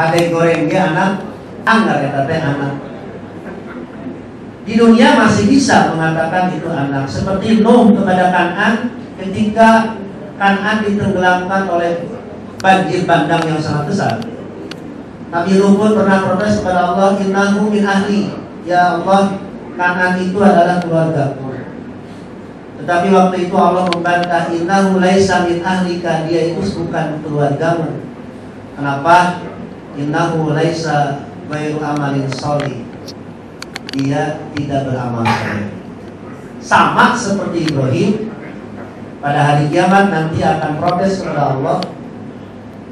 ada goreng dia anak anggar ya teh anak. Di dunia masih bisa mengatakan itu anak. Seperti Nuh kepada Kanan ketika Kanan ditenggelamkan oleh banjir bandang yang sangat besar. Nabi Nuh pun pernah protes kepada Allah innahu min ahli. Ya Allah Kanan itu adalah keluargaku tetapi waktu itu Allah membantah innahu laisa min ahlika. Dia itu bukan keluargamu. Kenapa innahu laisa ghairu amalin sholih dia tidak beramal soleh. Sama seperti Ibrahim pada hari kiamat nanti akan protes kepada Allah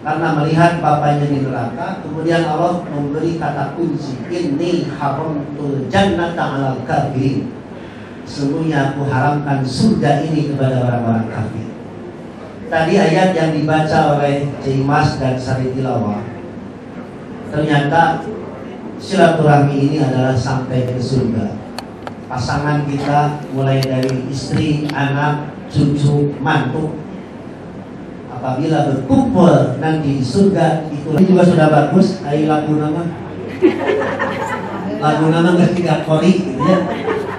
karena melihat bapaknya di neraka, kemudian Allah memberi kata kunci, ini haramtul jannata alal kafirin. Sungguhnya aku haramkan surga ini kepada orang-orang kafir. Tadi ayat yang dibaca oleh Cimas dan Sari Tilawah ternyata silaturahmi ini adalah sampai ke surga. Pasangan kita mulai dari istri, anak, cucu, mantu. Apabila berkumpul nanti di surga itu ini juga sudah bagus. Ayo lagu nama, lagu nama nggak tiga kali, gitu ya.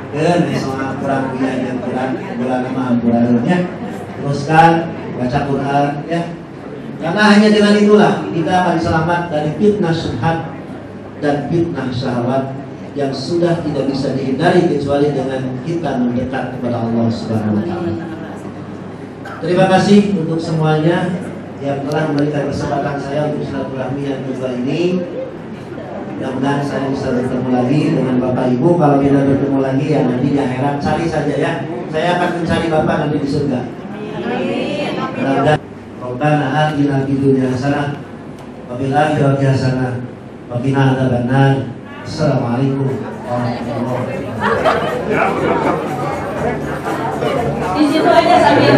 Dan sama kurang biaya kurang bulan nama ampurannya. Teruskan baca Quran ya. Karena hanya dengan itulah kita akan selamat dari fitnah syubhat dan fitnah syahwat yang sudah tidak bisa dihindari kecuali dengan kita mendekat kepada Allah Subhanahu wa taala. Terima kasih untuk semuanya yang telah memberikan kesempatan saya untuk silaturahmi yang kedua ini. Mudah-mudahan saya bisa bertemu lagi dengan Bapak Ibu. Kalau tidak bertemu lagi ya nanti di akhirat cari saja ya. Saya akan mencari Bapak nanti di surga. Mudah-mudahan Rabbana atina fid dunya hasanah wa fil akhirati hasanah wa qina adzabannar. Assalamualaikum warahmatullahi wabarakatuh. Di situ aja sambil.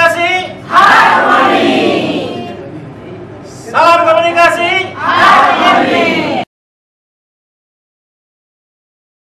Komunikasi. Harmoni. Salam komunikasi.